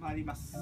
回ります。